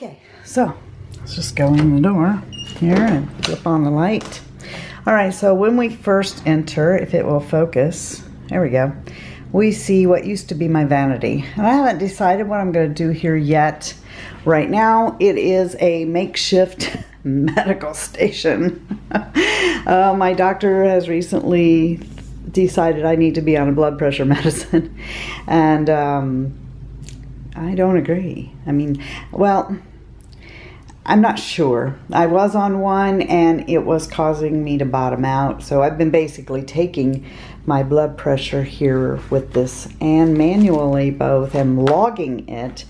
Okay, so let's just go in the door here and flip on the light. All right, so when we first enter, if it will focus, there we go, we see what used to be my vanity. And I haven't decided what I'm gonna do here yet. Right now, it is a makeshift medical station. uh, my doctor has recently decided I need to be on a blood pressure medicine. and um, I don't agree. I mean, well, I'm not sure. I was on one and it was causing me to bottom out. So I've been basically taking my blood pressure here with this and manually both and logging it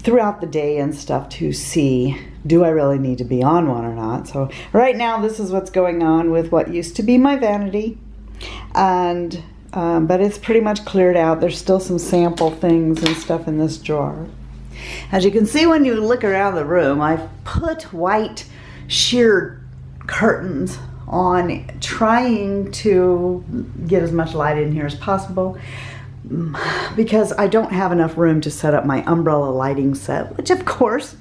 throughout the day and stuff to see do I really need to be on one or not. So right now this is what's going on with what used to be my vanity and um, but it's pretty much cleared out. There's still some sample things and stuff in this drawer. As you can see when you look around the room, I've put white sheer curtains on trying to get as much light in here as possible mm, because I don't have enough room to set up my umbrella lighting set, which of course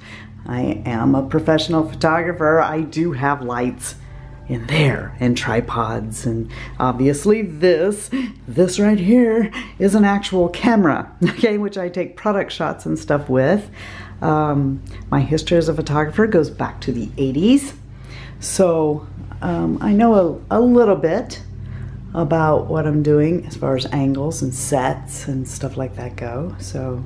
I am a professional photographer. I do have lights in there and tripods. And obviously this this right here is an actual camera okay which I take product shots and stuff with. Um, my history as a photographer goes back to the 80s so um, I know a, a, little bit about what I'm doing as far as angles and sets and stuff like that go. So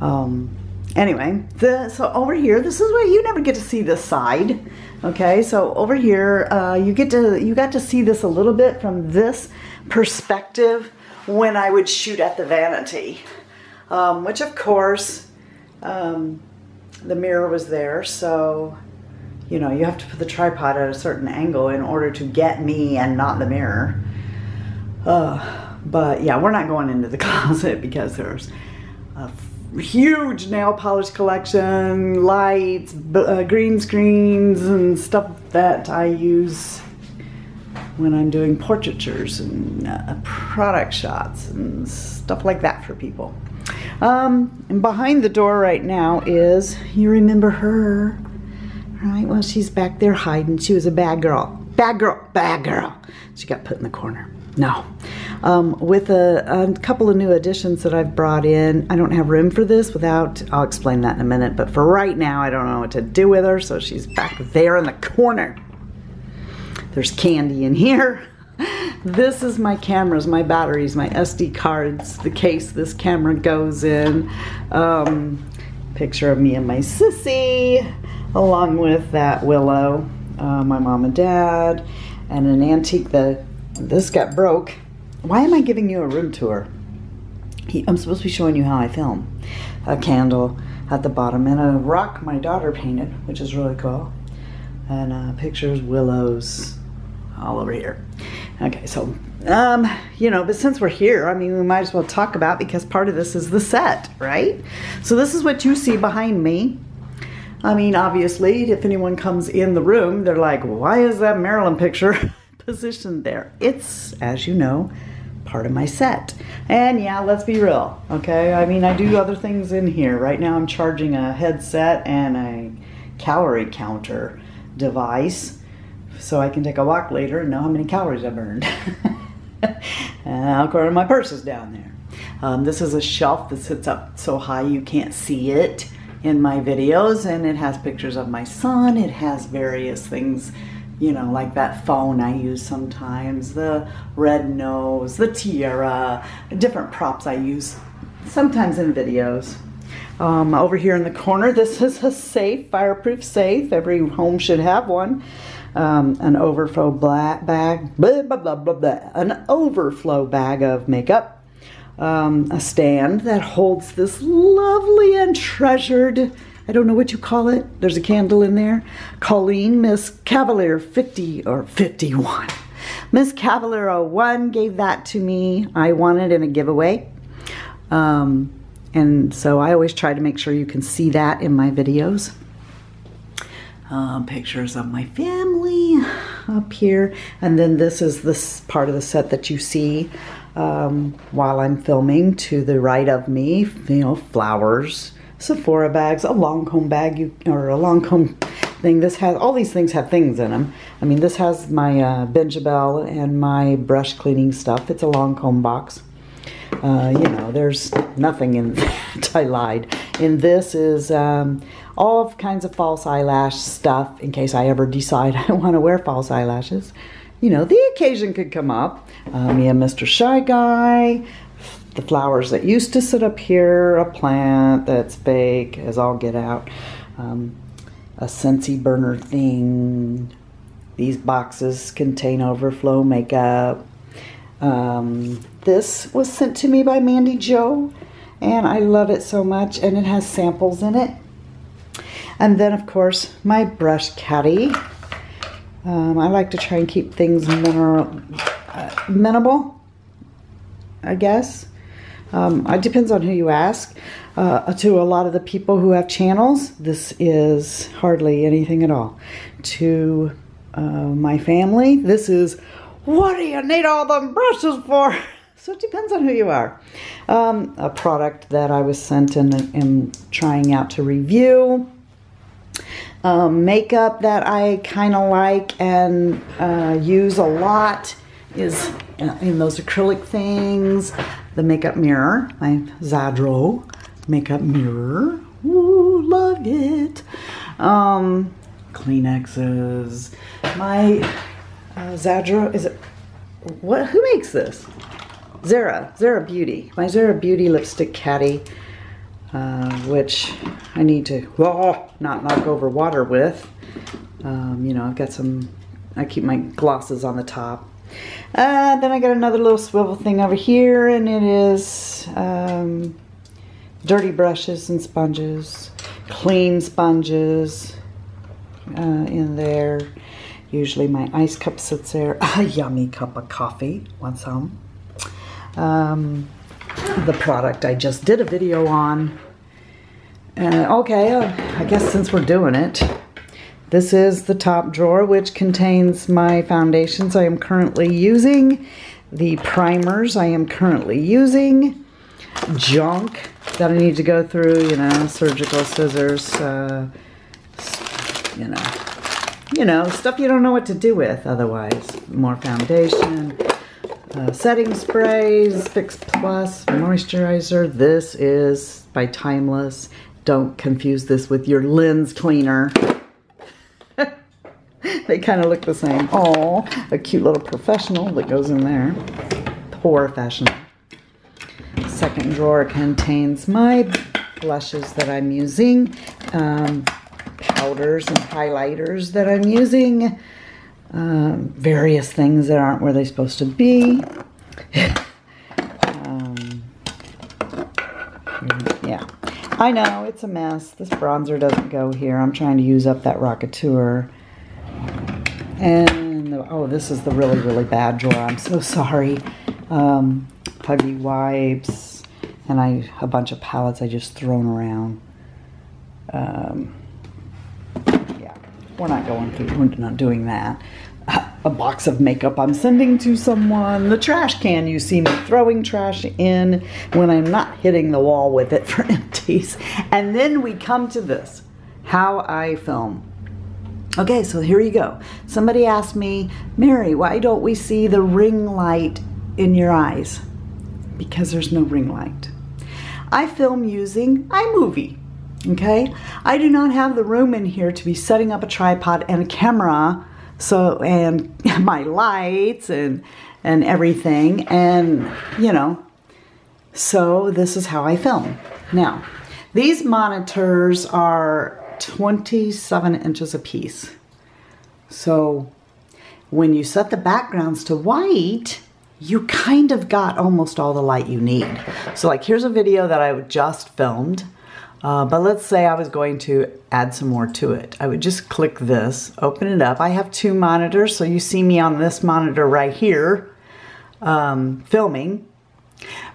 um, anyway, the, so over here, this is where you never get to see this side. Okay, so over here, uh, you get to you got to see this a little bit from this perspective when I would shoot at the vanity, um, which of course um, the mirror was there. So you know you have to put the tripod at a certain angle in order to get me and not the mirror. Uh, but yeah, we're not going into the closet because there's a huge nail polish collection, lights, uh, green screens, and stuff that I use when I'm doing portraitures and uh, product shots and stuff like that for people. Um, and behind the door right now is, you remember her, right? Well, she's back there hiding. She was a bad girl. Bad girl, bad girl. She got put in the corner. No. Um, with a, a, couple of new additions that I've brought in, I don't have room for this without, I'll explain that in a minute, but for right now, I don't know what to do with her, so she's back there in the corner. There's candy in here. This is my cameras, my batteries, my SD cards, the case this camera goes in. Um, picture of me and my sissy, along with that Willow, uh, my mom and dad, and an antique that this got broke. Why am I giving you a room tour? I'm supposed to be showing you how I film. A candle at the bottom and a rock my daughter painted, which is really cool. And uh, pictures, willows, all over here. Okay, so, um, you know, but since we're here, I mean, we might as well talk about because part of this is the set, right? So this is what you see behind me. I mean, obviously, if anyone comes in the room, they're like, why is that Marilyn picture positioned there. It's, as you know, part of my set. And yeah, let's be real, okay? I mean, I do other things in here. Right now I'm charging a headset and a calorie counter device so I can take a walk later and know how many calories I burned. and course, my purse is down there. Um, this is a shelf that sits up so high you can't see it in my videos and it has pictures of my son. It has various things you know, like that phone I use sometimes, the red nose, the tiara, different props I use sometimes in videos. Um, over here in the corner, this is a safe, fireproof safe. Every home should have one. Um, an overflow black bag, blah, blah, blah, blah, blah, an overflow bag of makeup. Um, a stand that holds this lovely and treasured I don't know what you call it. There's a candle in there. Colleen, Miss Cavalier 50 or 51. Miss Cavalier 01 gave that to me. I won it in a giveaway. Um, and so I always try to make sure you can see that in my videos. Um, pictures of my family up here. And then this is this part of the set that you see um, while I'm filming to the right of me, you know, flowers, Sephora bags, a Lancome bag, you or a Lancome thing. This has all these things have things in them. I mean, this has my uh, Benjabelle and my brush cleaning stuff. It's a Lancome box. Uh, you know, there's nothing in that. I lied. In this is um, all kinds of false eyelash stuff in case I ever decide I want to wear false eyelashes. You know, the occasion could come up. Uh, me and Mr. Shy Guy, the flowers that used to sit up here, a plant that's fake as all get out, um, a Scentsy burner thing. These boxes contain overflow makeup. Um, this was sent to me by Mandy Joe, and I love it so much, and it has samples in it. And then, of course, my brush caddy. Um, I like to try and keep things mineral, uh, minimal, I guess. Um, it depends on who you ask. Uh, to a lot of the people who have channels, this is hardly anything at all. To uh, my family, this is, what do you need all them brushes for? So it depends on who you are. Um, a product that I was sent and am trying out to review. Um, makeup that I kind of like and uh, use a lot is uh, in those acrylic things. The makeup mirror, my Zadro makeup mirror. Ooh, love it. Um, Kleenexes. My uh, Zadro, is it, what, who makes this? Zara, Zara Beauty. My Zara Beauty lipstick caddy, uh, which I need to oh, not knock over water with. Um, you know, I've got some, I keep my glosses on the top. Uh, then I got another little swivel thing over here, and it is um, dirty brushes and sponges, clean sponges uh, in there. Usually my ice cup sits there. A yummy cup of coffee, want some? um, the product I just did a video on. Uh, okay, uh, I guess since we're doing it, this is the top drawer which contains my foundations I am currently using, the primers I am currently using, junk that I need to go through, you know, surgical scissors, uh, you know, you know, stuff you don't know what to do with otherwise. More foundation, uh, setting sprays, Fix Plus moisturizer. This is by Timeless. Don't confuse this with your lens cleaner. they kind of look the same. Oh, a cute little professional that goes in there. Poor fashion. Second drawer contains my blushes that I'm using, um, powders and highlighters that I'm using, um, various things that aren't where they're supposed to be. um, yeah, I know it's a mess. This bronzer doesn't go here. I'm trying to use up that Rockateur. And, oh, this is the really, really bad drawer. I'm so sorry. Um, Huggy wipes. And I a bunch of palettes I just thrown around. Um, we're not going through, we're not doing that. A box of makeup I'm sending to someone. The trash can you see me throwing trash in when I'm not hitting the wall with it for empties. And then we come to this, how I film. Okay, so here you go. Somebody asked me, Mary, why don't we see the ring light in your eyes? Because there's no ring light. I film using iMovie. Okay, I do not have the room in here to be setting up a tripod and a camera, so and my lights and and everything, and you know, so this is how I film. Now, these monitors are 27 inches a piece. So when you set the backgrounds to white, you kind of got almost all the light you need. So like here's a video that I just filmed uh, but let's say I was going to add some more to it. I would just click this, open it up. I have two monitors, so you see me on this monitor right here um, filming,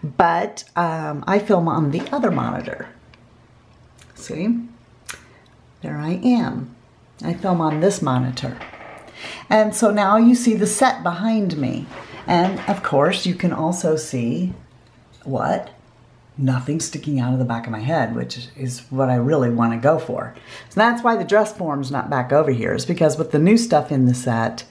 but um, I film on the other monitor. See? There I am. I film on this monitor. And so now you see the set behind me. And of course, you can also see what? nothing sticking out of the back of my head, which is what I really want to go for. So that's why the dress form's not back over here, is because with the new stuff in the set,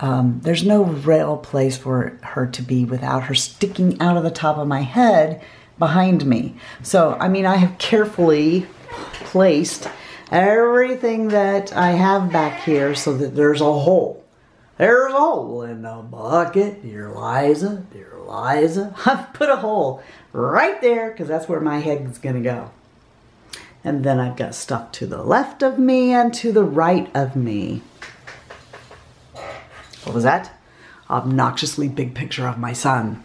um, there's no real place for her to be without her sticking out of the top of my head behind me. So, I mean, I have carefully placed everything that I have back here so that there's a hole. There's a hole in the bucket, dear Liza, dear Liza. I've put a hole right there because that's where my head is going to go. And then I've got stuff to the left of me and to the right of me. What was that? Obnoxiously big picture of my son.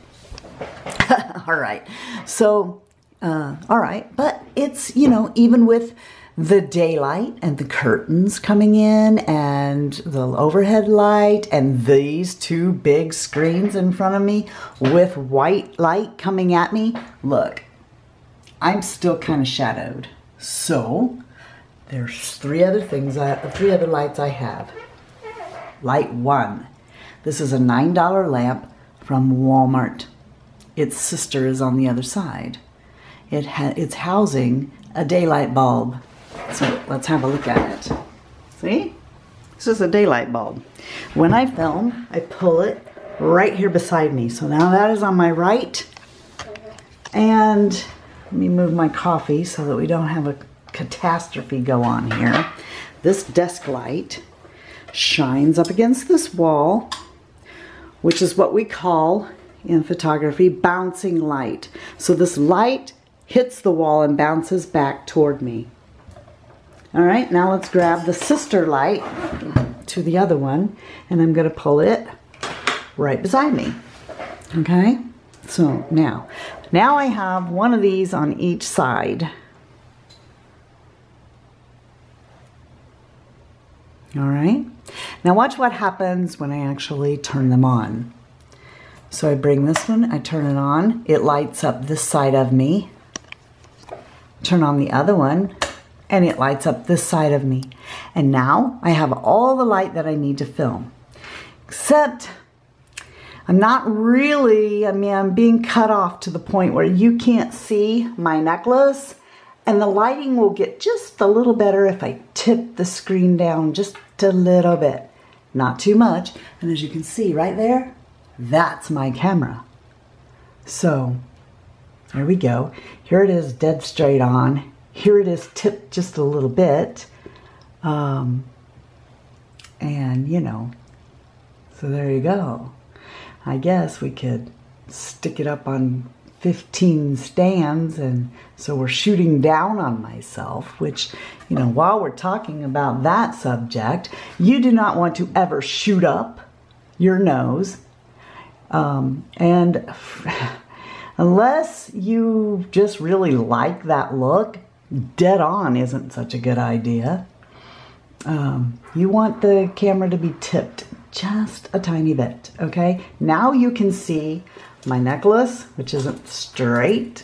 all right. So, uh, all right. But it's, you know, even with the daylight and the curtains coming in and the overhead light and these two big screens in front of me with white light coming at me, look, I'm still kind of shadowed. So there's three other things, I, three other lights I have. Light one. This is a $9 lamp from Walmart. Its sister is on the other side. It it's housing a daylight bulb so let's have a look at it. See? This is a daylight bulb. When I film, I pull it right here beside me. So now that is on my right. And let me move my coffee so that we don't have a catastrophe go on here. This desk light shines up against this wall, which is what we call in photography bouncing light. So this light hits the wall and bounces back toward me. All right, now let's grab the sister light to the other one, and I'm gonna pull it right beside me. Okay, so now, now I have one of these on each side. All right, now watch what happens when I actually turn them on. So I bring this one, I turn it on, it lights up this side of me. Turn on the other one, and it lights up this side of me. And now I have all the light that I need to film. Except I'm not really, I mean, I'm being cut off to the point where you can't see my necklace and the lighting will get just a little better if I tip the screen down just a little bit. Not too much. And as you can see right there, that's my camera. So, there we go. Here it is dead straight on. Here it is tipped just a little bit. Um, and, you know, so there you go. I guess we could stick it up on 15 stands and so we're shooting down on myself which you know while we're talking about that subject you do not want to ever shoot up your nose um, and unless you just really like that look dead on isn't such a good idea. Um, you want the camera to be tipped just a tiny bit, okay? Now you can see my necklace, which isn't straight.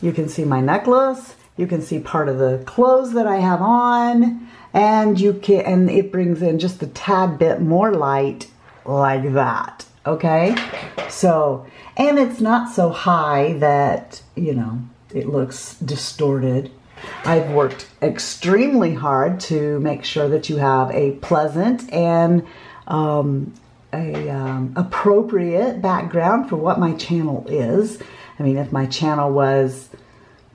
You can see my necklace. You can see part of the clothes that I have on. And you can, and it brings in just a tad bit more light like that, okay? So, and it's not so high that, you know, it looks distorted. I've worked extremely hard to make sure that you have a pleasant and um, a um, appropriate background for what my channel is. I mean, if my channel was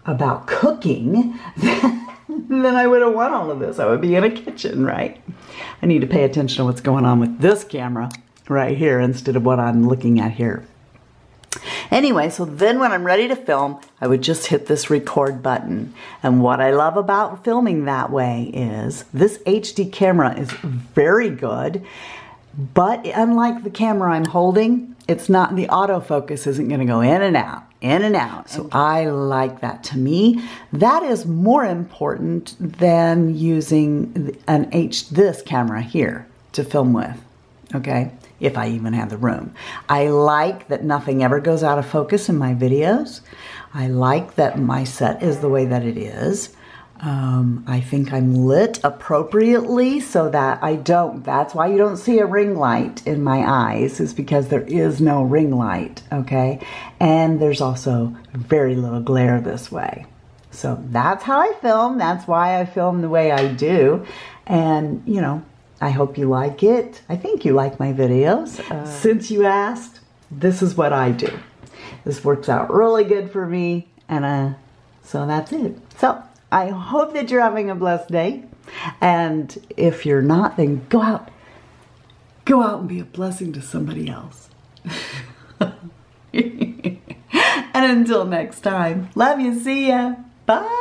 about cooking, then I would have won all of this. I would be in a kitchen, right? I need to pay attention to what's going on with this camera right here instead of what I'm looking at here. Anyway, so then when I'm ready to film, I would just hit this record button. And what I love about filming that way is this HD camera is very good, but unlike the camera I'm holding, it's not, the autofocus isn't gonna go in and out, in and out. So I like that. To me, that is more important than using an H, this camera here to film with, okay? If I even have the room. I like that nothing ever goes out of focus in my videos. I like that my set is the way that it is. Um, I think I'm lit appropriately so that I don't, that's why you don't see a ring light in my eyes, is because there is no ring light, okay? And there's also very little glare this way. So that's how I film. That's why I film the way I do. And, you know, I hope you like it. I think you like my videos. Uh, Since you asked, this is what I do. This works out really good for me. And uh, so that's it. So I hope that you're having a blessed day. And if you're not, then go out. Go out and be a blessing to somebody else. and until next time, love you. See ya. Bye.